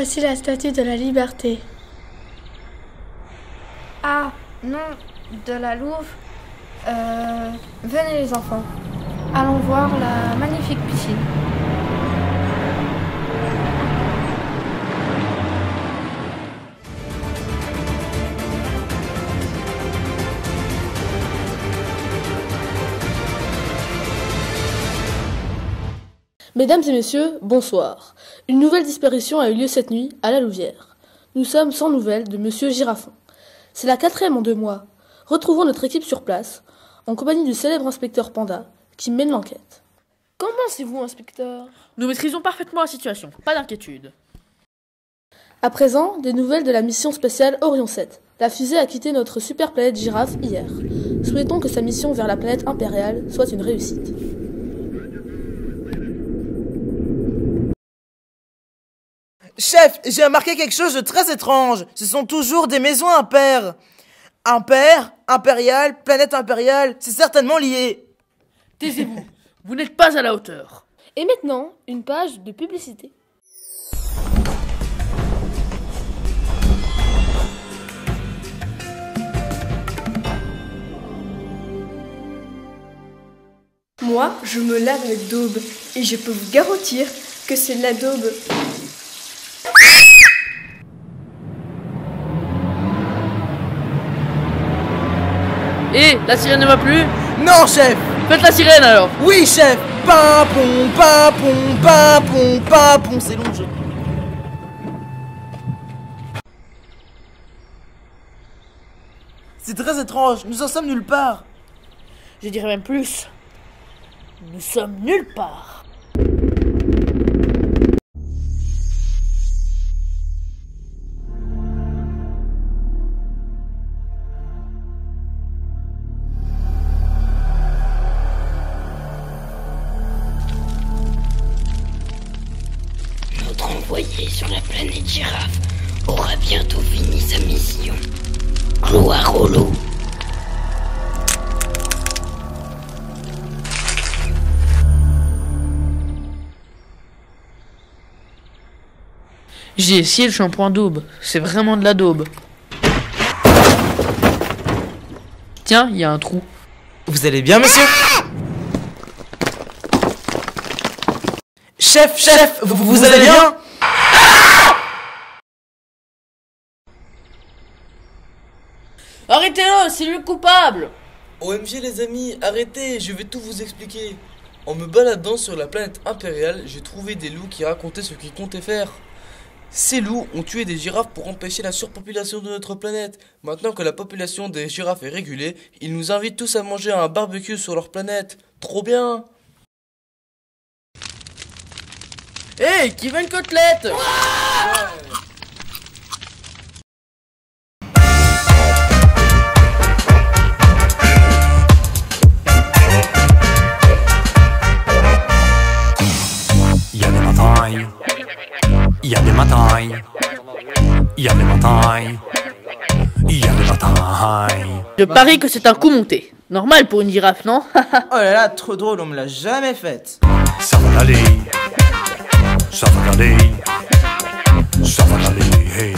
Voici la statue de la liberté. Ah, non, de la Louve. Euh, venez les enfants. Allons voir la magnifique piscine. Mesdames et messieurs, bonsoir. Une nouvelle disparition a eu lieu cette nuit à la Louvière. Nous sommes sans nouvelles de monsieur Girafon. C'est la quatrième en deux mois. Retrouvons notre équipe sur place, en compagnie du célèbre inspecteur Panda, qui mène l'enquête. Qu'en pensez-vous, inspecteur? Nous maîtrisons parfaitement la situation, pas d'inquiétude. À présent, des nouvelles de la mission spéciale Orion 7. La fusée a quitté notre super planète Girafe hier. Souhaitons que sa mission vers la planète impériale soit une réussite. Chef, j'ai remarqué quelque chose de très étrange. Ce sont toujours des maisons impaires. Impair, impérial, planète impériale, c'est certainement lié. Taisez-vous, vous n'êtes pas à la hauteur. Et maintenant, une page de publicité. Moi, je me lave avec daube et je peux vous garantir que c'est de la daube. Et la sirène ne va plus Non, chef Faites la sirène alors Oui, chef Pimpon, pimpon, pimpon, pimpon, c'est long. C'est très étrange, nous en sommes nulle part. Je dirais même plus. Nous sommes nulle part. Aura bientôt fini sa mission. Gloire au loup. J'ai essayé le shampoing d'aube. C'est vraiment de la daube. Tiens, il y a un trou. Vous allez bien, monsieur? Chef, chef, vous, vous allez bien? Arrêtez-le, c'est lui le coupable OMG les amis, arrêtez, je vais tout vous expliquer. En me baladant sur la planète impériale, j'ai trouvé des loups qui racontaient ce qu'ils comptaient faire. Ces loups ont tué des girafes pour empêcher la surpopulation de notre planète. Maintenant que la population des girafes est régulée, ils nous invitent tous à manger un barbecue sur leur planète. Trop bien Hé, qui veut une côtelette? Je parie que c'est un coup monté. Normal pour une girafe, non? Oh là là, trop drôle, on me l'a jamais faite. Ça va aller. Ça va aller. Ça va aller.